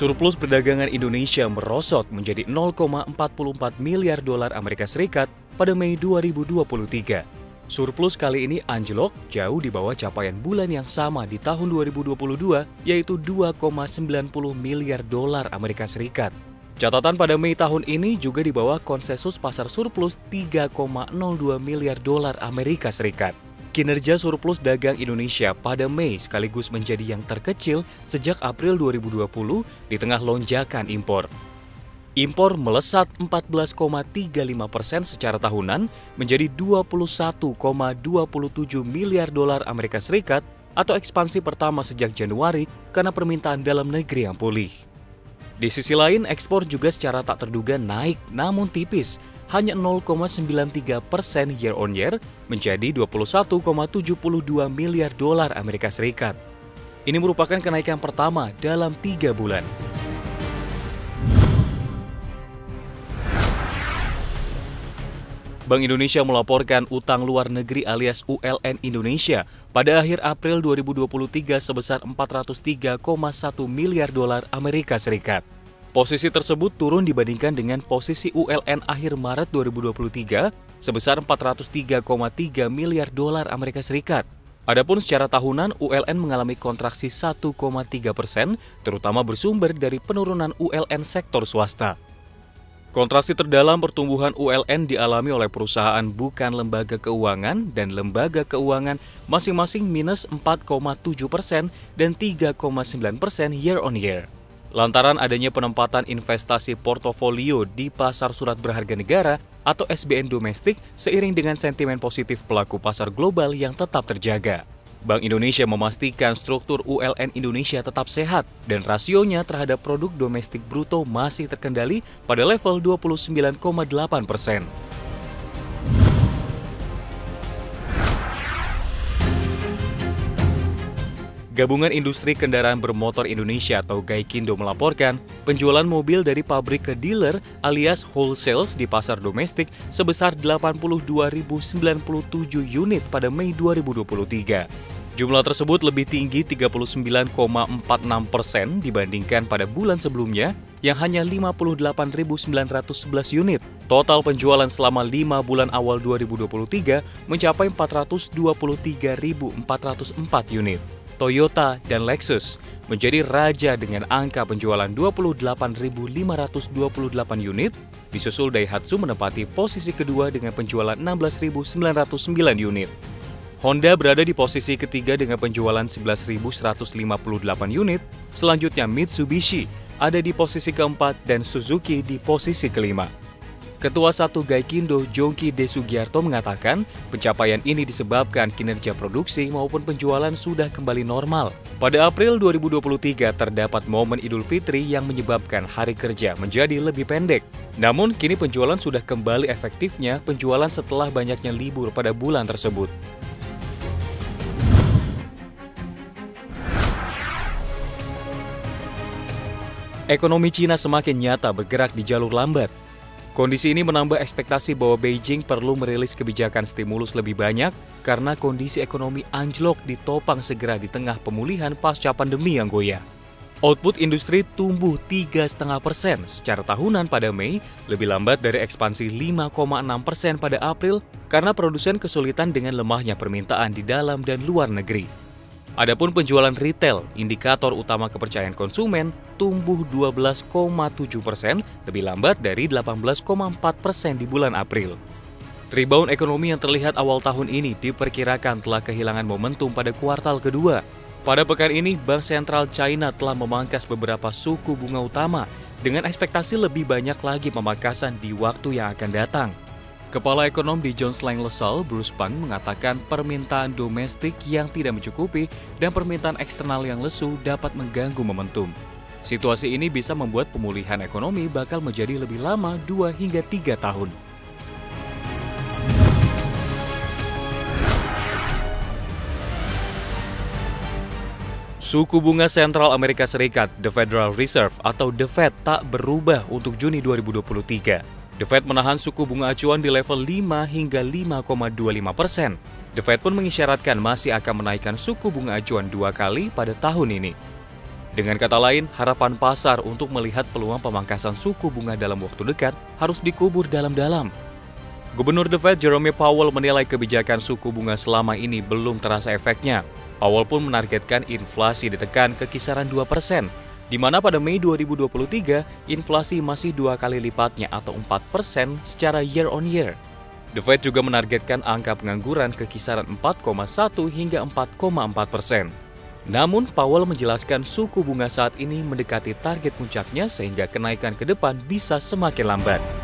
Surplus perdagangan Indonesia merosot menjadi 0,44 miliar dolar Amerika Serikat pada Mei 2023. Surplus kali ini anjlok jauh di bawah capaian bulan yang sama di tahun 2022 yaitu 2,90 miliar dolar Amerika Serikat. Catatan pada Mei tahun ini juga di bawah konsensus pasar surplus 3,02 miliar dolar Amerika Serikat. Kinerja surplus dagang Indonesia pada Mei sekaligus menjadi yang terkecil sejak April 2020 di tengah lonjakan impor. Impor melesat 14,35 persen secara tahunan menjadi 21,27 miliar dolar Amerika Serikat atau ekspansi pertama sejak Januari karena permintaan dalam negeri yang pulih. Di sisi lain, ekspor juga secara tak terduga naik namun tipis hanya 0,93 persen year on year menjadi 21,72 miliar dolar Amerika Serikat. Ini merupakan kenaikan pertama dalam tiga bulan. Bank Indonesia melaporkan utang luar negeri alias ULN Indonesia pada akhir April 2023 sebesar 403,1 miliar dolar Amerika Serikat. Posisi tersebut turun dibandingkan dengan posisi ULN akhir Maret 2023 sebesar 403,3 miliar dolar Amerika Serikat. Adapun secara tahunan, ULN mengalami kontraksi 1,3 persen, terutama bersumber dari penurunan ULN sektor swasta. Kontraksi terdalam pertumbuhan ULN dialami oleh perusahaan bukan lembaga keuangan dan lembaga keuangan masing-masing minus 4,7 persen dan 3,9 persen year on year lantaran adanya penempatan investasi portofolio di pasar surat berharga negara atau SBN domestik seiring dengan sentimen positif pelaku pasar global yang tetap terjaga. Bank Indonesia memastikan struktur ULN Indonesia tetap sehat dan rasionya terhadap produk domestik bruto masih terkendali pada level 29,8 persen. Gabungan Industri Kendaraan Bermotor Indonesia atau Gaikindo melaporkan penjualan mobil dari pabrik ke dealer alias wholesales di pasar domestik sebesar 82.097 unit pada Mei 2023. Jumlah tersebut lebih tinggi 39,46 persen dibandingkan pada bulan sebelumnya yang hanya 58.911 unit. Total penjualan selama 5 bulan awal 2023 mencapai 423.404 unit. Toyota, dan Lexus menjadi raja dengan angka penjualan 28.528 unit, disusul Daihatsu menempati posisi kedua dengan penjualan 16.909 unit. Honda berada di posisi ketiga dengan penjualan 11.158 unit, selanjutnya Mitsubishi ada di posisi keempat dan Suzuki di posisi kelima. Ketua Satu Gaikindo Jongki Desugiarto mengatakan pencapaian ini disebabkan kinerja produksi maupun penjualan sudah kembali normal. Pada April 2023 terdapat momen Idul Fitri yang menyebabkan hari kerja menjadi lebih pendek. Namun kini penjualan sudah kembali efektifnya penjualan setelah banyaknya libur pada bulan tersebut. Ekonomi Cina semakin nyata bergerak di jalur lambat. Kondisi ini menambah ekspektasi bahwa Beijing perlu merilis kebijakan stimulus lebih banyak karena kondisi ekonomi anjlok ditopang segera di tengah pemulihan pasca pandemi yang goyah. Output industri tumbuh 3,5 persen secara tahunan pada Mei, lebih lambat dari ekspansi 5,6 persen pada April karena produsen kesulitan dengan lemahnya permintaan di dalam dan luar negeri. Adapun penjualan retail, indikator utama kepercayaan konsumen, tumbuh 12,7 persen, lebih lambat dari 18,4 persen di bulan April. Rebound ekonomi yang terlihat awal tahun ini diperkirakan telah kehilangan momentum pada kuartal kedua. Pada pekan ini, Bank Sentral China telah memangkas beberapa suku bunga utama dengan ekspektasi lebih banyak lagi pemangkasan di waktu yang akan datang. Kepala Ekonom di Jones Lang LaSalle, Bruce Pang, mengatakan permintaan domestik yang tidak mencukupi dan permintaan eksternal yang lesu dapat mengganggu momentum. Situasi ini bisa membuat pemulihan ekonomi bakal menjadi lebih lama 2 hingga 3 tahun. Suku bunga sentral Amerika Serikat, The Federal Reserve atau The Fed tak berubah untuk Juni 2023. The Fed menahan suku bunga acuan di level 5 hingga 5,25 persen. The Fed pun mengisyaratkan masih akan menaikkan suku bunga acuan dua kali pada tahun ini. Dengan kata lain, harapan pasar untuk melihat peluang pemangkasan suku bunga dalam waktu dekat harus dikubur dalam-dalam. Gubernur The Fed Jerome Powell menilai kebijakan suku bunga selama ini belum terasa efeknya. Powell pun menargetkan inflasi ditekan ke kisaran 2 persen, di mana pada Mei 2023 inflasi masih dua kali lipatnya atau 4 persen secara year on year. The Fed juga menargetkan angka pengangguran ke kisaran 4,1 hingga 4,4 persen. Namun, Powell menjelaskan suku bunga saat ini mendekati target puncaknya sehingga kenaikan ke depan bisa semakin lambat.